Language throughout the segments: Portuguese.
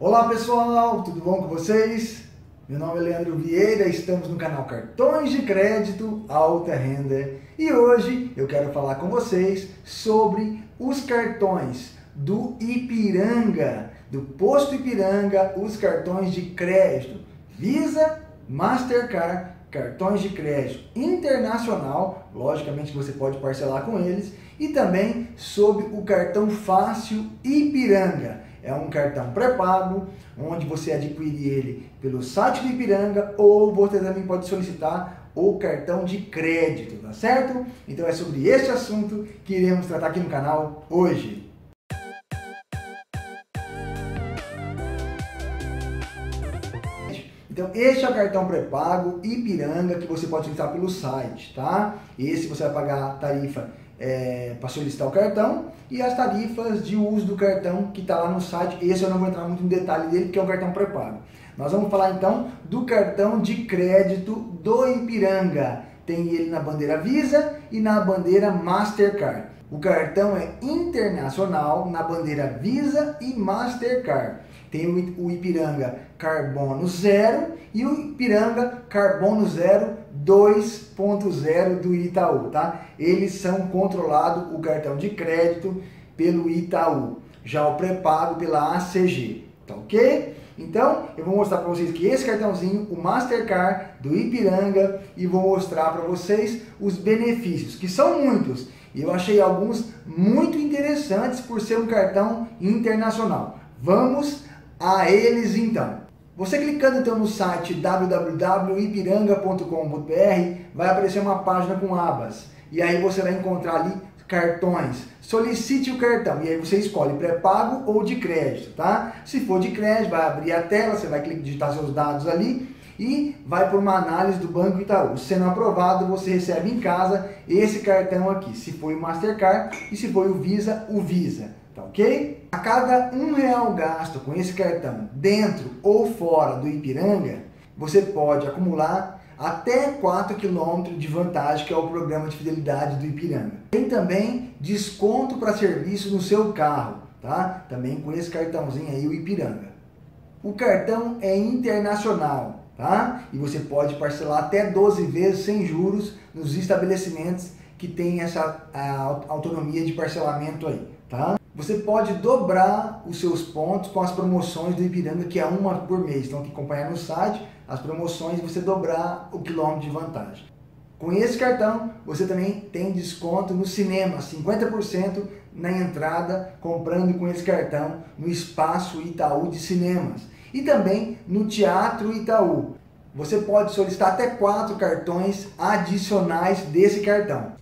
Olá pessoal, tudo bom com vocês? Meu nome é Leandro Vieira, estamos no canal Cartões de Crédito Alta Renda e hoje eu quero falar com vocês sobre os cartões do Ipiranga, do Posto Ipiranga, os cartões de crédito Visa, Mastercard, cartões de crédito internacional, logicamente você pode parcelar com eles, e também sobre o cartão Fácil Ipiranga é um cartão pré-pago, onde você adquire ele pelo site do Ipiranga ou você também pode solicitar o cartão de crédito, tá certo? Então é sobre este assunto que iremos tratar aqui no canal hoje. Então, este é o cartão pré-pago Ipiranga que você pode solicitar pelo site, tá? Esse você vai pagar a tarifa é, para solicitar o cartão e as tarifas de uso do cartão que está lá no site. Esse eu não vou entrar muito em detalhe dele, porque é um cartão pré-pago. Nós vamos falar então do cartão de crédito do Ipiranga. Tem ele na bandeira Visa e na bandeira Mastercard. O cartão é internacional na bandeira Visa e Mastercard. Tem o Ipiranga Carbono Zero e o Ipiranga Carbono Zero 2.0 do Itaú, tá? Eles são controlados, o cartão de crédito, pelo Itaú. Já o pré-pago pela ACG, tá ok? Então, eu vou mostrar para vocês que esse cartãozinho, o Mastercard do Ipiranga, e vou mostrar para vocês os benefícios, que são muitos. E eu achei alguns muito interessantes por ser um cartão internacional. Vamos a eles então. Você clicando então no site www.ipiranga.com.br vai aparecer uma página com abas. E aí você vai encontrar ali cartões. Solicite o cartão e aí você escolhe pré-pago ou de crédito, tá? Se for de crédito, vai abrir a tela, você vai digitar seus dados ali e vai para uma análise do Banco Itaú. Sendo aprovado, você recebe em casa esse cartão aqui. Se for o Mastercard e se for o Visa, o Visa. Tá ok? A cada um real gasto com esse cartão dentro ou fora do Ipiranga, você pode acumular até 4 km de vantagem, que é o programa de fidelidade do Ipiranga. Tem também desconto para serviço no seu carro, tá? Também com esse cartãozinho aí, o Ipiranga. O cartão é internacional, tá? E você pode parcelar até 12 vezes sem juros nos estabelecimentos que tem essa autonomia de parcelamento aí, tá? Você pode dobrar os seus pontos com as promoções do Ipiranga, que é uma por mês. Então, tem que acompanhar no site as promoções e você dobrar o quilômetro de vantagem. Com esse cartão, você também tem desconto no cinema, 50% na entrada, comprando com esse cartão no Espaço Itaú de Cinemas. E também no Teatro Itaú. Você pode solicitar até quatro cartões adicionais desse cartão.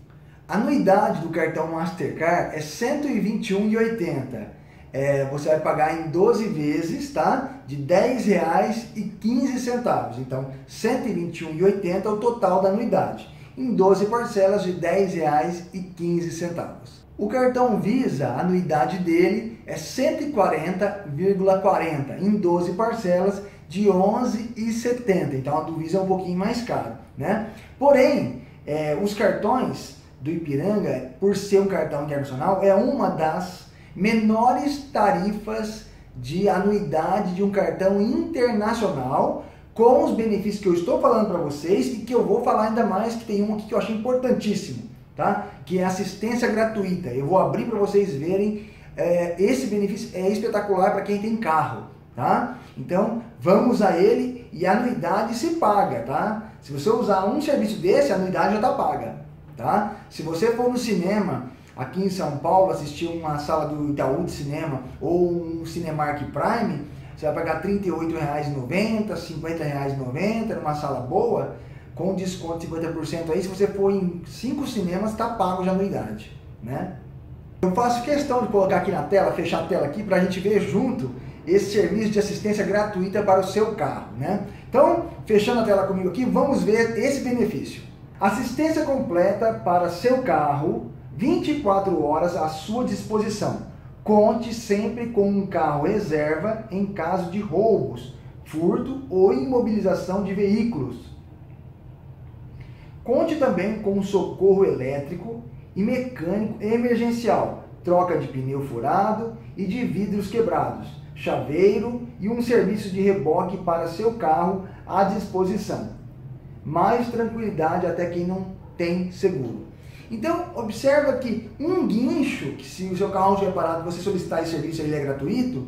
A anuidade do cartão Mastercard é R$ 121,80. É, você vai pagar em 12 vezes, tá? De R$ 10,15. Então, R$ 121,80 é o total da anuidade. Em 12 parcelas de R$ 10,15. O cartão Visa, a anuidade dele é R$ 140,40 em 12 parcelas de R$ 11,70. Então a do Visa é um pouquinho mais caro, né? Porém, é, os cartões do Ipiranga, por ser um cartão internacional, é uma das menores tarifas de anuidade de um cartão internacional com os benefícios que eu estou falando para vocês e que eu vou falar ainda mais, que tem um aqui que eu acho importantíssimo, tá? Que é assistência gratuita. Eu vou abrir para vocês verem, é, esse benefício é espetacular para quem tem carro, tá? Então, vamos a ele e a anuidade se paga, tá? Se você usar um serviço desse, a anuidade já está paga tá? Se você for no cinema aqui em São Paulo assistir uma sala do Itaú de cinema ou um Cinemark Prime, você vai pagar R$ 38,90, R$ 50,90 numa sala boa, com desconto de 50% aí. Se você for em cinco cinemas, está pago a anuidade, né? Eu faço questão de colocar aqui na tela, fechar a tela aqui, para a gente ver junto esse serviço de assistência gratuita para o seu carro, né? Então, fechando a tela comigo aqui, vamos ver esse benefício. Assistência completa para seu carro, 24 horas à sua disposição. Conte sempre com um carro reserva em caso de roubos, furto ou imobilização de veículos. Conte também com socorro elétrico e mecânico emergencial, troca de pneu furado e de vidros quebrados. chaveiro e um serviço de reboque para seu carro à disposição. Mais tranquilidade até quem não tem seguro. Então, observa que um guincho, que se o seu carro estiver parado, você solicitar esse serviço, ele é gratuito,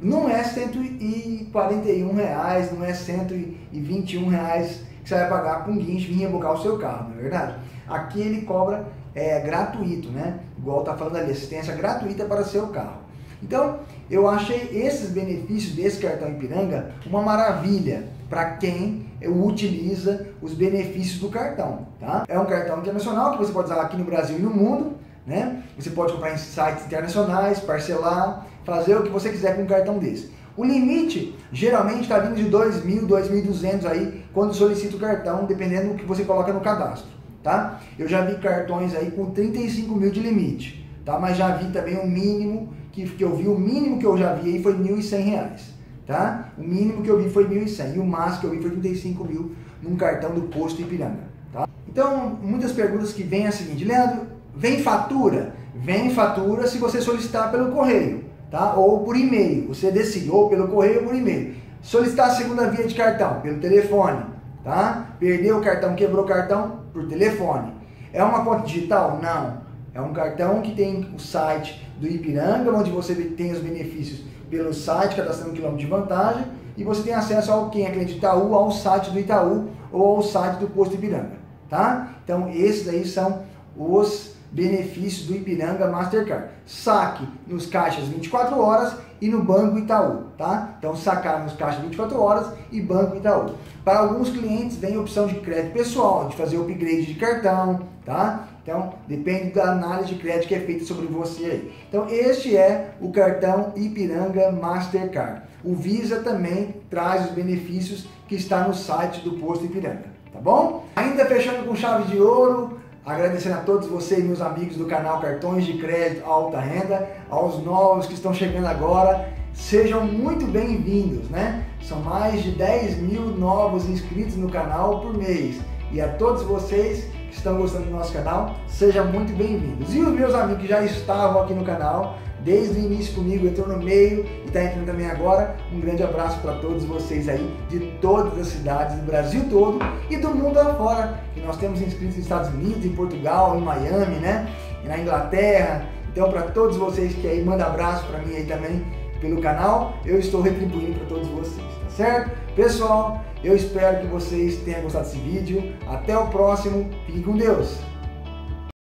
não é 141 reais, não é 121 reais que você vai pagar com um guincho vir rebocar o seu carro, não é verdade? Aqui ele cobra é, gratuito, né? Igual está falando ali, assistência gratuita para seu carro. Então, eu achei esses benefícios desse cartão Ipiranga uma maravilha para quem utiliza os benefícios do cartão. Tá? É um cartão internacional que você pode usar aqui no Brasil e no mundo. Né? Você pode comprar em sites internacionais, parcelar, fazer o que você quiser com um cartão desse. O limite geralmente está vindo de 2.000, 2.200 aí quando solicita o cartão, dependendo do que você coloca no cadastro. Tá? Eu já vi cartões aí com 35 mil de limite, tá? mas já vi também o mínimo que, que eu vi, o mínimo que eu já vi aí foi R$ 1.100 tá? O mínimo que eu vi foi 1.100 e o máximo que eu vi foi 35 mil num cartão do posto Ipiranga, tá? Então, muitas perguntas que vêm é a seguinte, Leandro, vem fatura? Vem fatura se você solicitar pelo correio, tá? Ou por e-mail, você decide, ou pelo correio ou por e-mail. Solicitar a segunda via de cartão, pelo telefone, tá? Perdeu o cartão, quebrou o cartão, por telefone. É uma conta digital? Não. É um cartão que tem o site do Ipiranga, onde você tem os benefícios pelo site, cadastrando quilômetro de vantagem, e você tem acesso ao quem é cliente do Itaú, ao site do Itaú ou ao site do Posto Ipiranga, tá? Então esses aí são os benefícios do Ipiranga Mastercard. Saque nos caixas 24 horas e no Banco Itaú, tá? Então sacar nos caixas 24 horas e Banco Itaú. Para alguns clientes vem a opção de crédito pessoal, de fazer upgrade de cartão, tá? Então, depende da análise de crédito que é feita sobre você aí. Então, este é o cartão Ipiranga Mastercard. O Visa também traz os benefícios que está no site do Posto Ipiranga, tá bom? Ainda fechando com chave de ouro, agradecendo a todos vocês, meus amigos do canal Cartões de Crédito Alta Renda, aos novos que estão chegando agora, sejam muito bem-vindos, né? São mais de 10 mil novos inscritos no canal por mês. E a todos vocês estão gostando do nosso canal, sejam muito bem-vindos. E os meus amigos que já estavam aqui no canal, desde o início comigo, entrou no meio e está entrando também agora, um grande abraço para todos vocês aí, de todas as cidades do Brasil todo e do mundo afora, que nós temos inscritos nos Estados Unidos, em Portugal, em Miami, né? E na Inglaterra. Então, para todos vocês que aí mandam abraço para mim aí também pelo canal, eu estou retribuindo para todos vocês, tá certo? Pessoal, eu espero que vocês tenham gostado desse vídeo. Até o próximo. Fique com Deus.